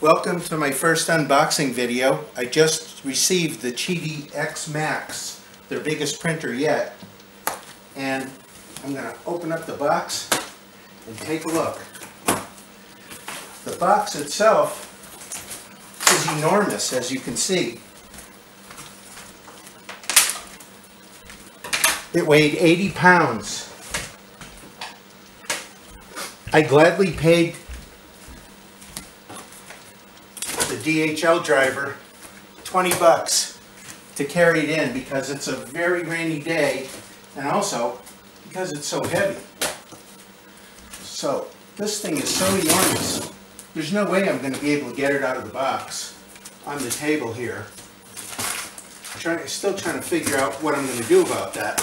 Welcome to my first unboxing video. I just received the Qidi X Max, their biggest printer yet. And I'm going to open up the box and take a look. The box itself is enormous, as you can see. It weighed 80 pounds. I gladly paid the DHL driver 20 bucks to carry it in because it's a very rainy day and also because it's so heavy. So this thing is so enormous. There's no way I'm going to be able to get it out of the box on the table here. I'm trying, still trying to figure out what I'm going to do about that.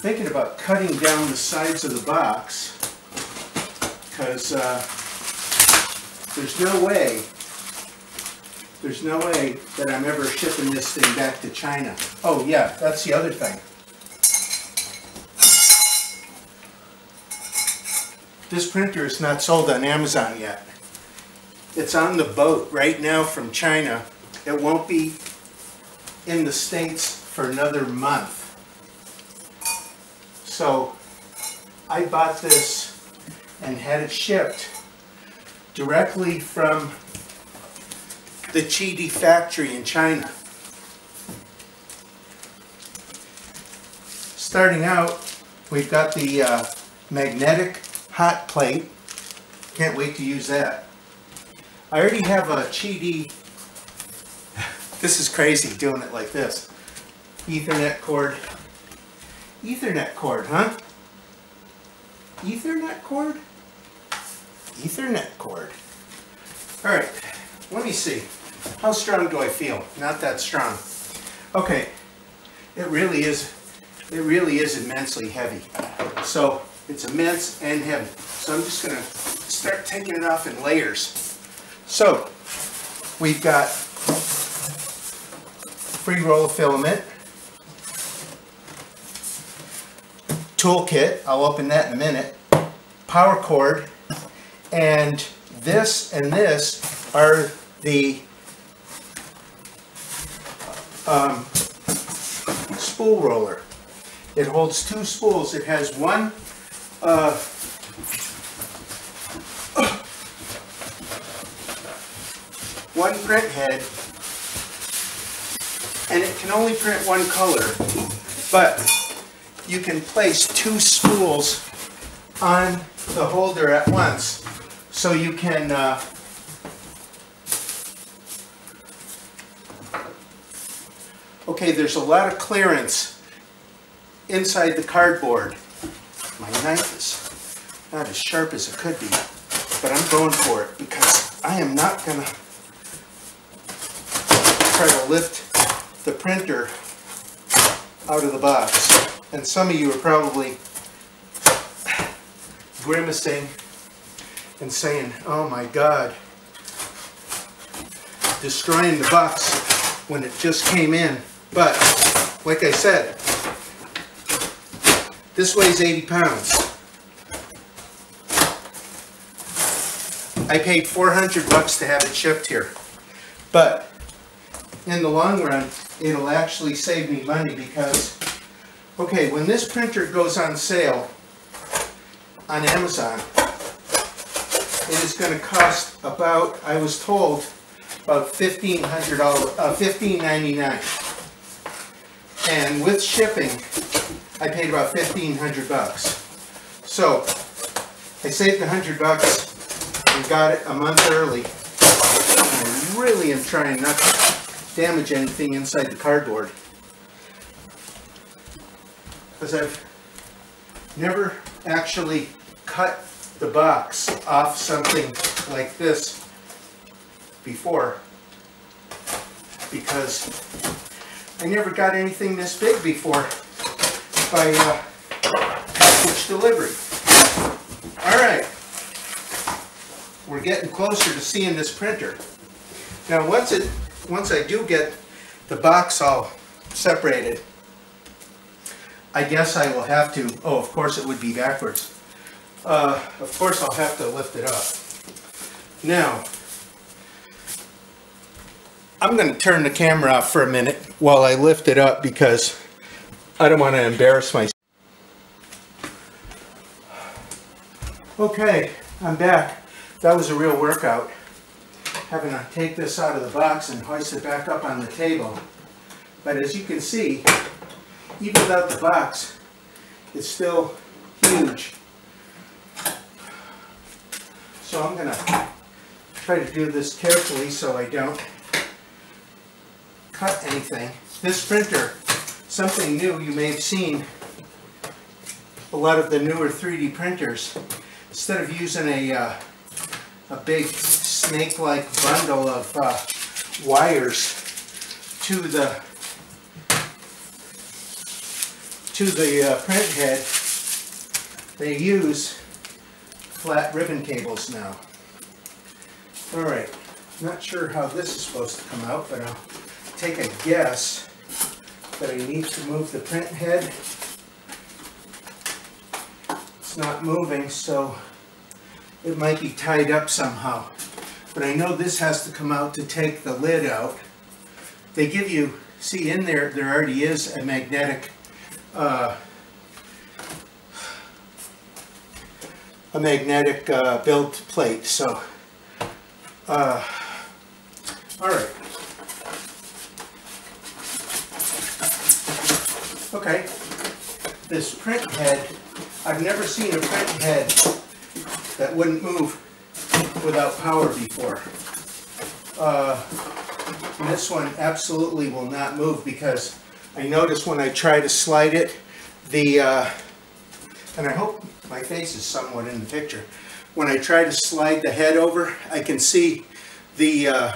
Thinking about cutting down the sides of the box because uh, there's no way, there's no way that I'm ever shipping this thing back to China. Oh yeah, that's the other thing. This printer is not sold on Amazon yet. It's on the boat right now from China. It won't be in the States for another month. So I bought this and had it shipped directly from the Qidi factory in China. Starting out, we've got the uh, magnetic hot plate. Can't wait to use that. I already have a Qidi, this is crazy doing it like this. Ethernet cord. Ethernet cord, huh? Ethernet cord? Ethernet cord. All right, let me see. How strong do I feel? Not that strong. Okay, it really is, it really is immensely heavy. So it's immense and heavy. So I'm just gonna start taking it off in layers. So we've got free roll filament, toolkit, I'll open that in a minute, power cord, and this and this are the um, spool roller. It holds two spools. It has one uh, one print head and it can only print one color but you can place two spools on the holder at once so you can uh, okay there's a lot of clearance inside the cardboard my knife is not as sharp as it could be but I'm going for it because I am not gonna try to lift the printer out of the box and some of you are probably grimacing and saying, oh my God, destroying the box when it just came in. But, like I said, this weighs 80 pounds. I paid 400 bucks to have it shipped here. But, in the long run, it'll actually save me money because Okay, when this printer goes on sale on Amazon, it is going to cost about, I was told, about $1,500, uh, $15.99. And with shipping, I paid about 1500 bucks. So, I saved 100 bucks and got it a month early. I really am trying not to damage anything inside the cardboard because I've never actually cut the box off something like this before because I never got anything this big before by uh, package delivery. Alright, we're getting closer to seeing this printer. Now once it, once I do get the box all separated, I guess I will have to, oh, of course it would be backwards. Uh, of course I'll have to lift it up. Now, I'm going to turn the camera off for a minute while I lift it up because I don't want to embarrass myself. Okay, I'm back. That was a real workout. Having to take this out of the box and hoist it back up on the table. But as you can see, even without the box, it's still huge. So I'm going to try to do this carefully so I don't cut anything. This printer, something new you may have seen, a lot of the newer 3D printers, instead of using a, uh, a big snake-like bundle of uh, wires to the to the uh, print head, they use flat ribbon cables now. All right, not sure how this is supposed to come out, but I'll take a guess that I need to move the print head. It's not moving, so it might be tied up somehow. But I know this has to come out to take the lid out. They give you, see in there, there already is a magnetic uh, a magnetic uh, plate. So, uh, all right. Okay, this print head, I've never seen a print head that wouldn't move without power before. Uh, this one absolutely will not move because I notice when I try to slide it, the, uh, and I hope my face is somewhat in the picture, when I try to slide the head over, I can see the, uh,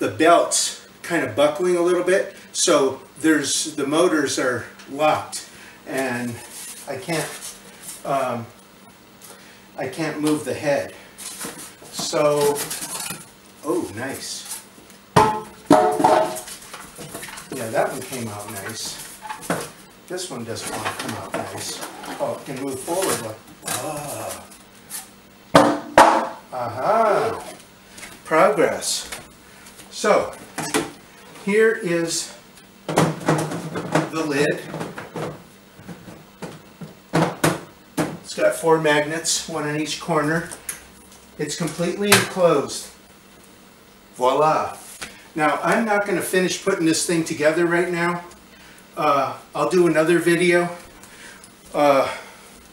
the belts kind of buckling a little bit. So there's, the motors are locked and I can't, um, I can't move the head. So, oh, nice. Yeah, that one came out nice. This one doesn't want to come out nice. Oh, it can move forward. Like, ah. Aha. Progress. So, here is the lid. It's got four magnets, one in each corner. It's completely enclosed. Voila. Now, I'm not going to finish putting this thing together right now. Uh, I'll do another video uh,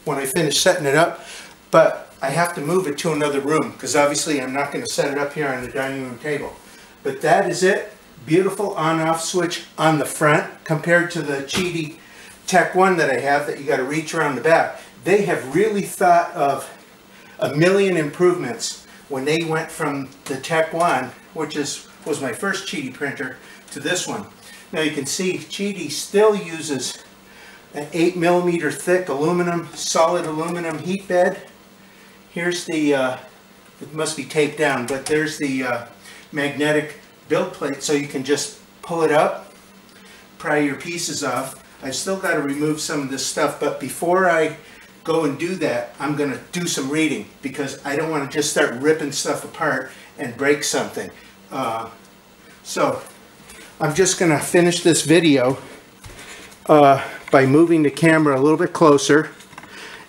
when I finish setting it up, but I have to move it to another room because obviously I'm not going to set it up here on the dining room table. But that is it. Beautiful on-off switch on the front compared to the Qidi Tech 1 that I have that you got to reach around the back. They have really thought of a million improvements when they went from the Tech 1, which is was my first Qidi printer, to this one. Now you can see Qidi still uses an 8 millimeter thick aluminum, solid aluminum heat bed. Here's the, uh, it must be taped down, but there's the uh, magnetic build plate so you can just pull it up, pry your pieces off. I've still got to remove some of this stuff, but before I go and do that, I'm going to do some reading because I don't want to just start ripping stuff apart and break something. Uh, so I'm just going to finish this video uh, by moving the camera a little bit closer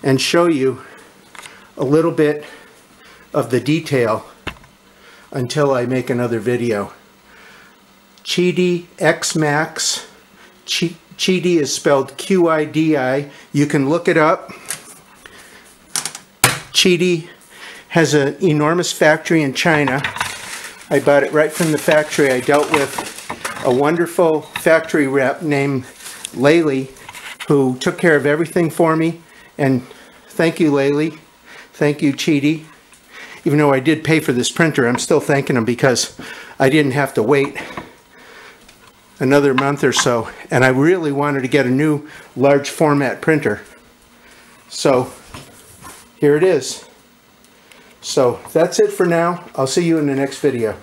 and show you a little bit of the detail until I make another video. Qidi X-Max. Qidi is spelled Q-I-D-I. You can look it up. Qidi has an enormous factory in China. I bought it right from the factory. I dealt with a wonderful factory rep named Laylee who took care of everything for me. And thank you, Laylee. Thank you, Qidi. Even though I did pay for this printer, I'm still thanking them because I didn't have to wait another month or so. And I really wanted to get a new large format printer. So here it is. So that's it for now. I'll see you in the next video.